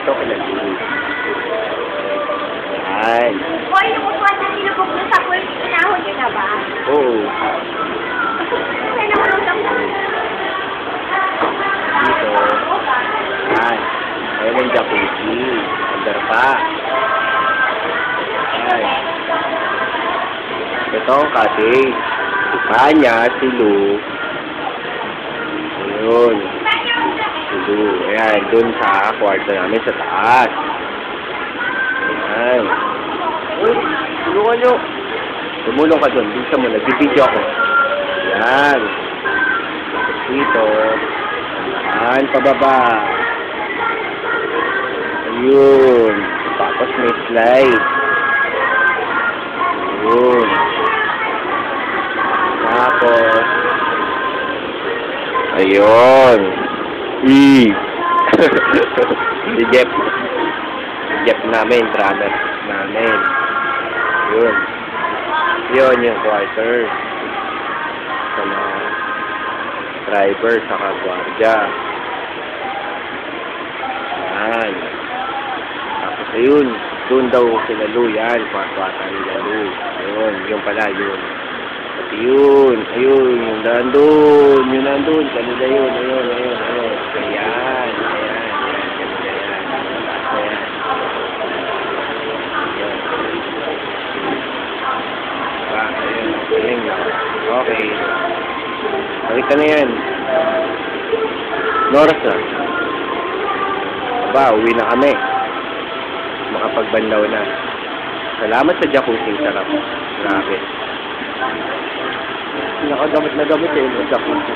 ito kilalanin. Ay. Hoy, numukuha na sinubog mo sa pool. Pinahon niyo na ba? Oo. Dito. Ay. Ayan ang jacuzzi. Under pa. Ay. Ito ang cottage. Si Panya, si Ayun. Ayun. 2. Ayan, dun sa kwarto namin sa taas. Ayan. Uy, tulungan nyo. Tumulong ka dun. Bisa mo, nagbibidyo ako. Ayan. Dito. Ayan, pababa. Ayun. Tapos may slide. Ayun. Tapos. Ayun. E. si Jeff. Si Jeff namin, drummer namin. Yun. Yun yung quarter. Sa mga driver, saka gwardiya. Yan. Tapos ayun, doon daw sila Lu, yan, kwarkwata nila Lu. Ayun, yung pala, yun. At yun, ayun, yung nandun, yung nandun, kanila yun, ayun, ayun, ayun. Ayan, ayan, ayan, kanila yan. Ayan. Ayan. Diba? Ayun, galing na. Okay. Balik na yan. Noras na. Aba, uwi na kami. Makapagbanlaw na. Salamat sa jacuzzi. Sarap. Grabe. Nakagamit na gamit eh. Jacuzzi.